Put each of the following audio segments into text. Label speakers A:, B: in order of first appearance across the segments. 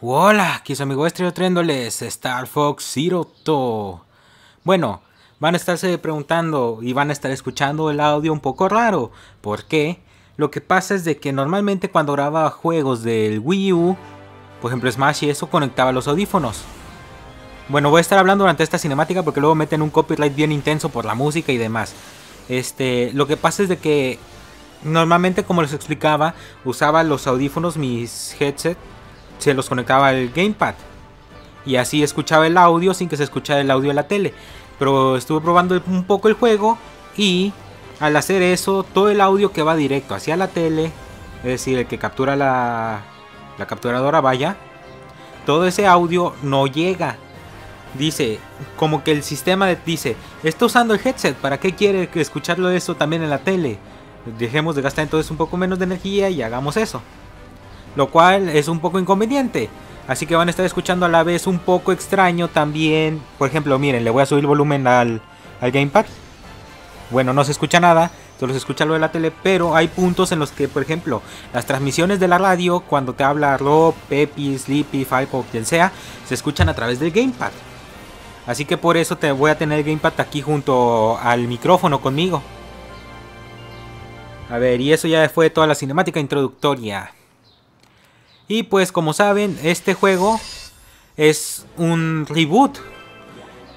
A: Hola, aquí su amigo Estrio trayéndoles Star Fox Zero To. Bueno, van a estarse preguntando y van a estar escuchando el audio un poco raro. ¿Por qué? Lo que pasa es de que normalmente cuando grababa juegos del Wii U, por ejemplo Smash y eso, conectaba los audífonos. Bueno, voy a estar hablando durante esta cinemática porque luego meten un copyright bien intenso por la música y demás. Este, lo que pasa es de que normalmente, como les explicaba, usaba los audífonos, mis headset se los conectaba al gamepad. Y así escuchaba el audio sin que se escuchara el audio de la tele. Pero estuve probando un poco el juego y al hacer eso, todo el audio que va directo hacia la tele, es decir, el que captura la, la capturadora, vaya, todo ese audio no llega. Dice, como que el sistema dice, está usando el headset, ¿para qué quiere escucharlo eso también en la tele? Dejemos de gastar entonces un poco menos de energía y hagamos eso lo cual es un poco inconveniente. Así que van a estar escuchando a la vez un poco extraño también. Por ejemplo, miren, le voy a subir el volumen al, gamepad. Bueno, no se escucha nada, solo se escucha lo de la tele, pero hay puntos en los que, por ejemplo, las transmisiones de la radio, cuando te habla Rob, Pepi, Sleepy, Falco, quien sea, se escuchan a través del gamepad. Así que por eso te voy a tener el gamepad aquí junto al micrófono conmigo. A ver, y eso ya fue toda la cinemática introductoria. Y pues como saben, este juego es un reboot.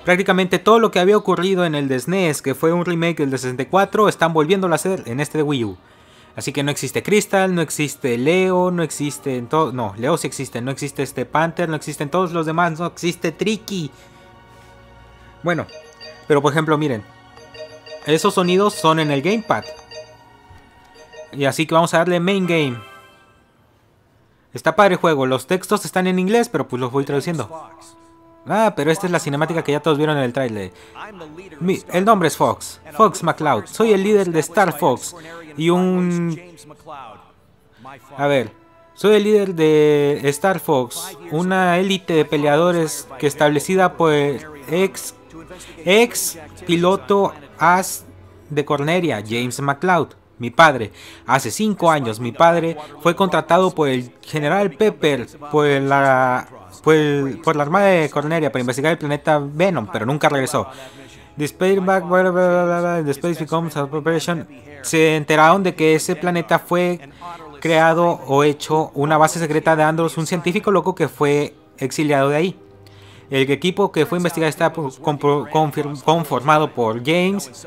A: Prácticamente todo lo que había ocurrido en el de SNES, que fue un remake del de 64, están volviéndolo a hacer en este de Wii U. Así que no existe Crystal, no existe Leo, no existe todo. No, Leo sí existe, no existe este Panther, no existen todos los demás, no existe Tricky. Bueno, pero por ejemplo, miren, esos sonidos son en el gamepad. Y así que vamos a darle main game. Está padre el juego, los textos están en inglés, pero pues los voy traduciendo. Ah, pero esta es la cinemática que ya todos vieron en el trailer. el nombre es Fox, Fox McCloud. Soy el líder de Star Fox y un... A ver, soy el líder de Star Fox, una élite de peleadores que establecida por ex, ex piloto as de Corneria, James McCloud mi padre. Hace cinco años mi padre fue contratado por el general Pepper por la, por, la Armada de Cornelia para investigar el planeta Venom, pero nunca regresó. Después se enteraron de que ese planeta fue creado o hecho una base secreta de Andros, un científico loco que fue exiliado de ahí. El equipo que fue a investigar está conformado por James,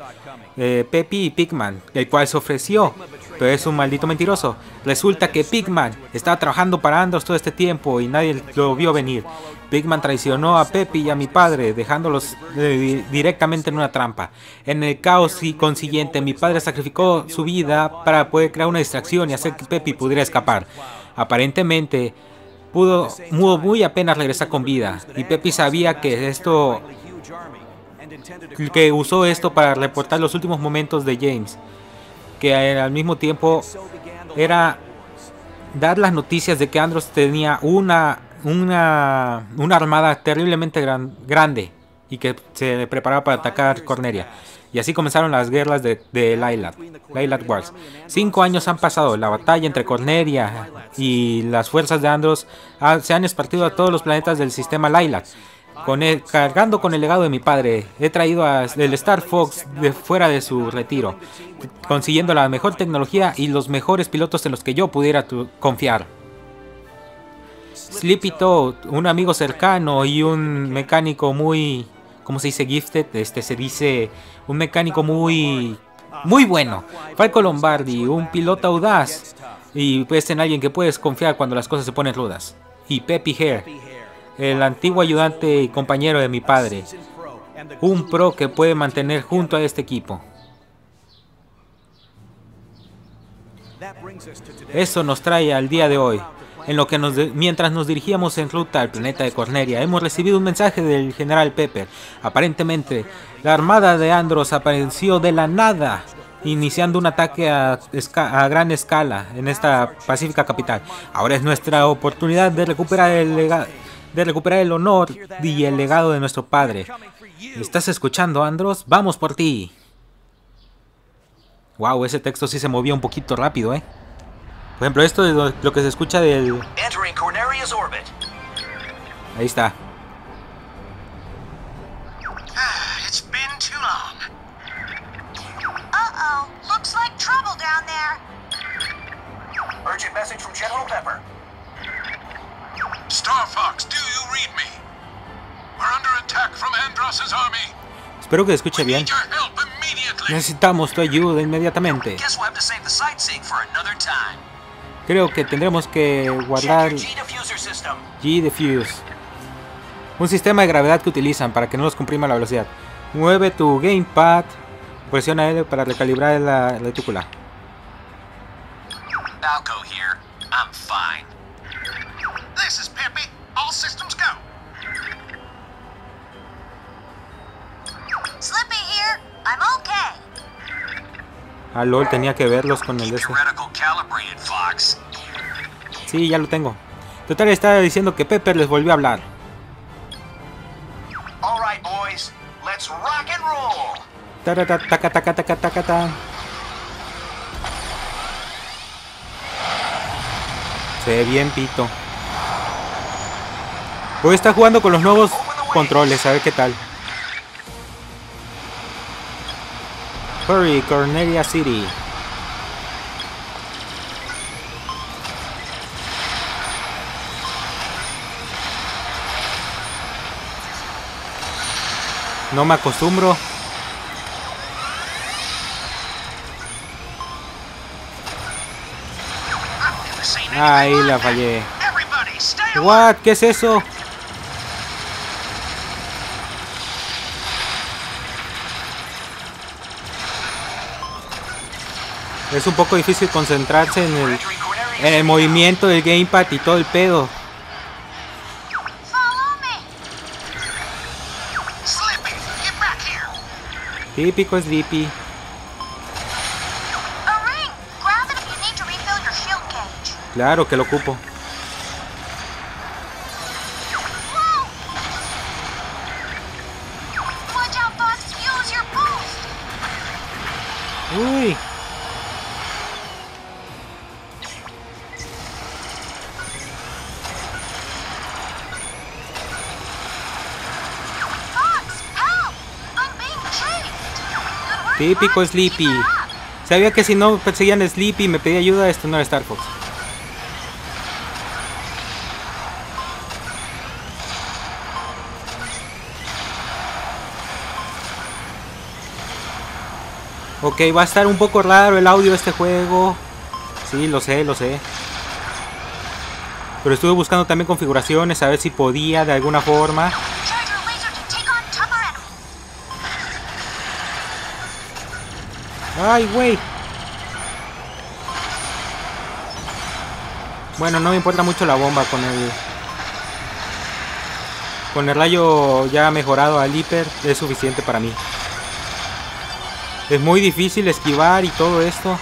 A: eh, Pepi y Pigman, el cual se ofreció, pero es un maldito mentiroso. Resulta que Pigman estaba trabajando para Andros todo este tiempo y nadie lo vio venir. Pigman traicionó a Pepi y a mi padre, dejándolos eh, directamente en una trampa. En el caos y consiguiente, mi padre sacrificó su vida para poder crear una distracción y hacer que Pepi pudiera escapar. Aparentemente, pudo muy apenas regresar con vida, y Pepi sabía que esto que usó esto para reportar los últimos momentos de James, que al mismo tiempo era dar las noticias de que Andros tenía una, una, una armada terriblemente grande y que se preparaba para atacar Corneria. Y así comenzaron las guerras de, de Lylat, Wars. Cinco años han pasado. La batalla entre Corneria y las fuerzas de Andros se han esparcido a todos los planetas del sistema Lylat cargando con el legado de mi padre, he traído el Star Fox de fuera de su retiro, consiguiendo la mejor tecnología y los mejores pilotos en los que yo pudiera confiar. Sleepy Toad, un amigo cercano y un mecánico muy, ¿cómo se dice? Gifted, este se dice un mecánico muy, muy bueno. Falco Lombardi, un piloto audaz y pues en alguien que puedes confiar cuando las cosas se ponen rudas. Y Peppy Hair, el antiguo ayudante y compañero de mi padre, un pro que puede mantener junto a este equipo. Eso nos trae al día de hoy, en lo que nos mientras nos dirigíamos en ruta al planeta de Corneria, hemos recibido un mensaje del general Pepper. Aparentemente, la armada de Andros apareció de la nada, iniciando un ataque a, gran escala en esta pacífica capital. Ahora es nuestra oportunidad de recuperar el de recuperar el honor y el legado de nuestro padre. ¿Estás escuchando, Andros? ¡Vamos por ti! Wow, ese texto sí se movía un poquito rápido, ¿eh? Por ejemplo, esto es lo que se escucha del... Ahí está.
B: There.
C: Urgent message from General Pepper. Star Fox, do you read me? We're under attack from Andross's army.
A: Espero que escuche bien.
C: Need your help immediately.
A: Necesitamos tu ayuda inmediatamente.
C: Guess we'll have to save the sightseeing for another time.
A: Creo que tendremos que guardar. G-Diffuse. Un sistema de gravedad que utilizan para que no los comprima la velocidad. Mueve tu gamepad. Presiona L para recalibrar la la retícula.
C: Balco
A: Ah, lol, tenía que verlos con el de. Sí, ya lo tengo. Total, estaba diciendo que Pepper les volvió a hablar. Taca, taca, taca, taca, ta. Se ve bien pito. Voy a estar jugando con los nuevos controles, a ver qué tal. Hurry, Cornelia City. No me acostumbro. Ahí la fallé. What? ¿Qué es eso? Es un poco difícil concentrarse en el, en el movimiento del gamepad y todo el pedo. Típico Sleepy. Claro que lo ocupo. Uy. Típico. Sleepy. Sabía que si no perseguían Sleepy me pedía ayuda, esto no era Star Fox. Ok, va a estar un poco raro el audio de este juego. Sí, lo sé, lo sé. Pero estuve buscando también configuraciones, a ver si podía de alguna forma. ¡Ay, güey! Bueno, no me importa mucho la bomba con el... Con el rayo ya mejorado al hiper es suficiente para mí. Es muy difícil esquivar y todo esto.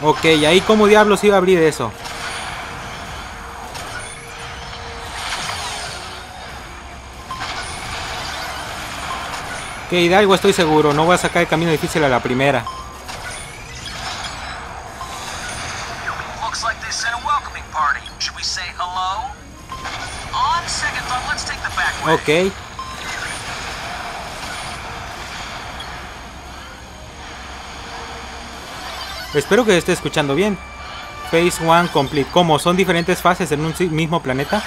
A: Ok, ¿y ahí cómo diablos iba a abrir eso? Ok, de algo estoy seguro, no voy a sacar el camino difícil a la primera. Ok. Espero que esté escuchando bien. Phase 1 complete. ¿Cómo? ¿Son diferentes fases en un mismo planeta?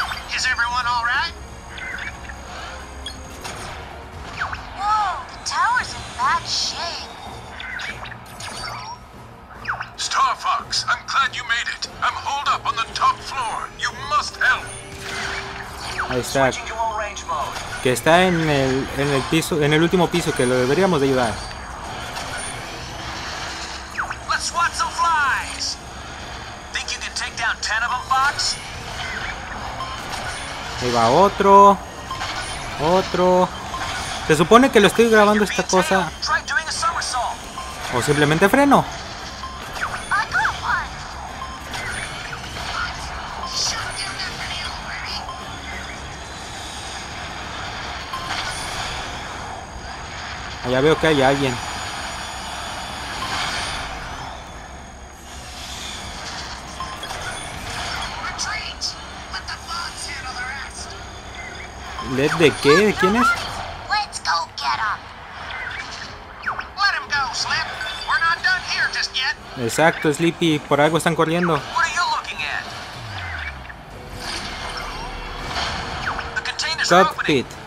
A: Que está en el, en el piso, en el último piso, que lo deberíamos de ayudar.
C: Fox?
A: Ahí va otro. Otro. Se supone que lo estoy grabando esta cosa. O simplemente freno. Allá veo que hay alguien. ¿Led de qué? ¿De quién es? Exacto, Sleepy, por algo están corriendo. Cockpit.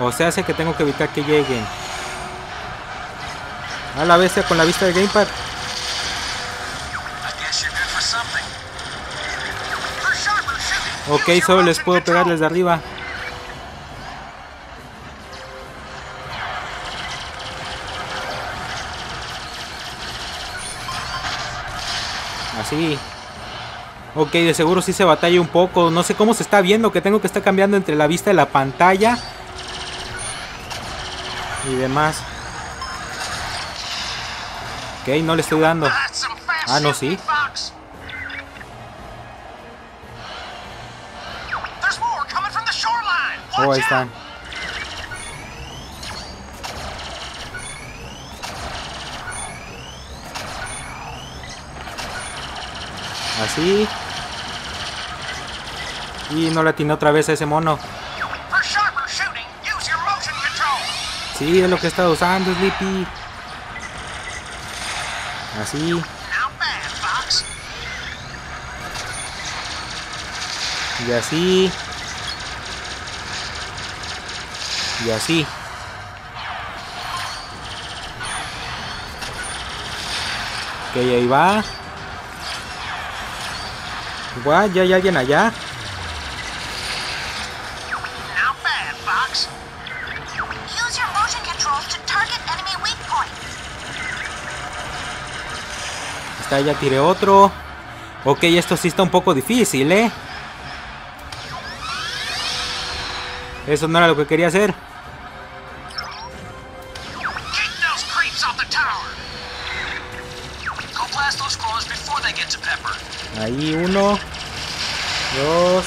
A: O sea, hace que tengo que evitar que lleguen. A la bestia con la vista del gamepad. Ok, solo les puedo pegar desde arriba. Así. Ok, de seguro sí se batalla un poco. No sé cómo se está viendo que tengo que estar cambiando entre la vista de la pantalla y demás. Ok, no le estoy dando. Ah, no, sí. Oh, ahí están. Así. Y no le atiné otra vez a ese mono. Sí, es lo que he estado usando, Sleepy. Así. Y así. Y así. Ok, ahí va. Guau, ya hay alguien allá. Está, ya tiré otro. Ok, esto sí está un poco difícil, ¿eh? Eso no era lo que quería hacer. Ahí uno. Dos.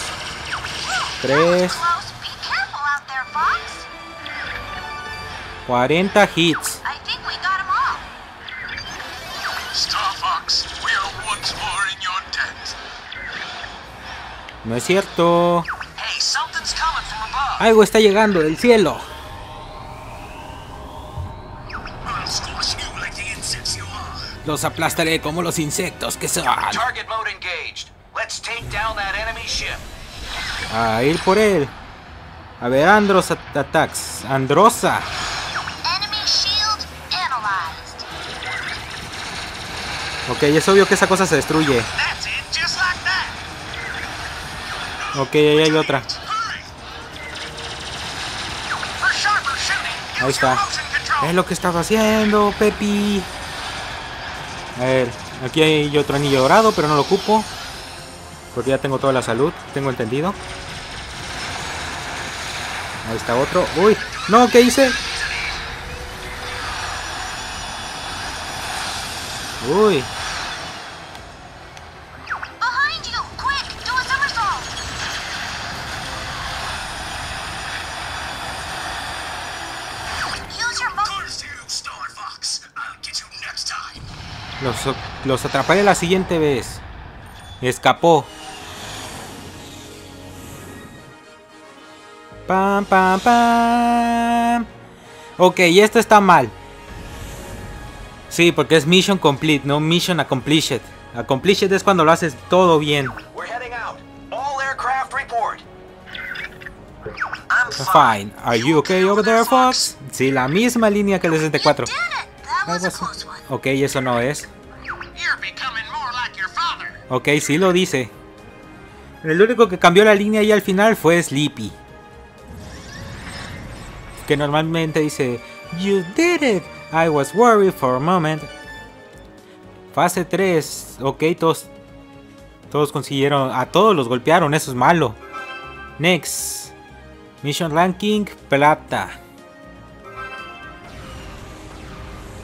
A: Tres.
B: close. Be careful out there, Fox.
A: 40 hits. No es cierto. Algo está llegando del cielo. Los aplastaré como los insectos que son. A ir por él. A ver, Andros at- attacks. Androsa. Ok, es obvio que esa cosa se destruye.
C: That's it, just like that.
A: Ok, ahí hay otra. Ahí está. Es lo que estaba haciendo, Pepi. A ver, aquí hay otro anillo dorado, pero no lo ocupo. Porque ya tengo toda la salud, tengo entendido. Ahí está otro. Uy, no, ¿qué hice? Uy, los, atraparé la siguiente vez. Escapó. Pam, pam, pam. Ok, esto está mal. Sí, porque es mission complete, no mission accomplished. Accomplished es cuando lo haces todo bien. Fine. Are you okay over there, Fox? Sí, la misma línea que el 64.
B: Did it! That was
A: Algo
B: a
A: así.
B: close one.
A: Ok, eso no es. Ok, sí lo dice. El único que cambió la línea ahí al final fue Sleepy. Que normalmente dice, You did it. I was worried for a moment. Fase 3. Ok, todos, todos consiguieron... A todos los golpearon, eso es malo. Next. Mission Ranking Plata.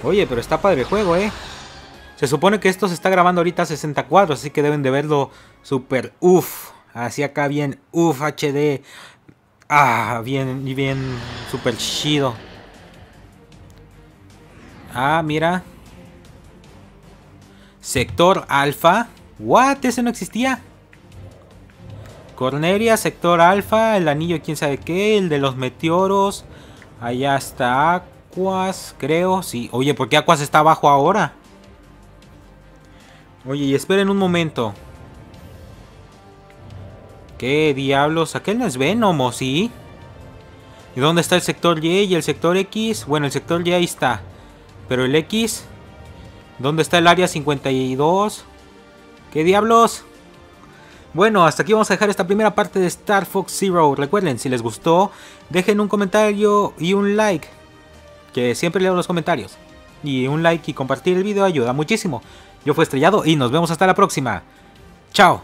A: Oye, pero está padre el juego, ¿eh? Se supone que esto se está grabando ahorita a 64, así que deben de verlo super uff. Así acá bien uff HD. Ah, bien, bien super chido. Ah, mira. Sector alfa. ¿What? ¿Ese no existía? Corneria, sector alfa, el anillo quién sabe qué, el de los meteoros. Allá está Aquas, creo. Sí. Oye, ¿por qué Aquas está abajo ahora? Oye, y esperen un momento. ¿Qué diablos? Aquel no es Venom, ¿o sí? ¿Y dónde está el sector Y y el sector X? Bueno, el sector Y ahí está. Pero el X... ¿Dónde está el área 52? ¿Qué diablos? Bueno, hasta aquí vamos a dejar esta primera parte de Star Fox Zero. Recuerden, si les gustó, dejen un comentario y un like. Que siempre leo los comentarios. Y un like y compartir el video ayuda muchísimo. Yo fui Estrellado y nos vemos hasta la próxima. Chao.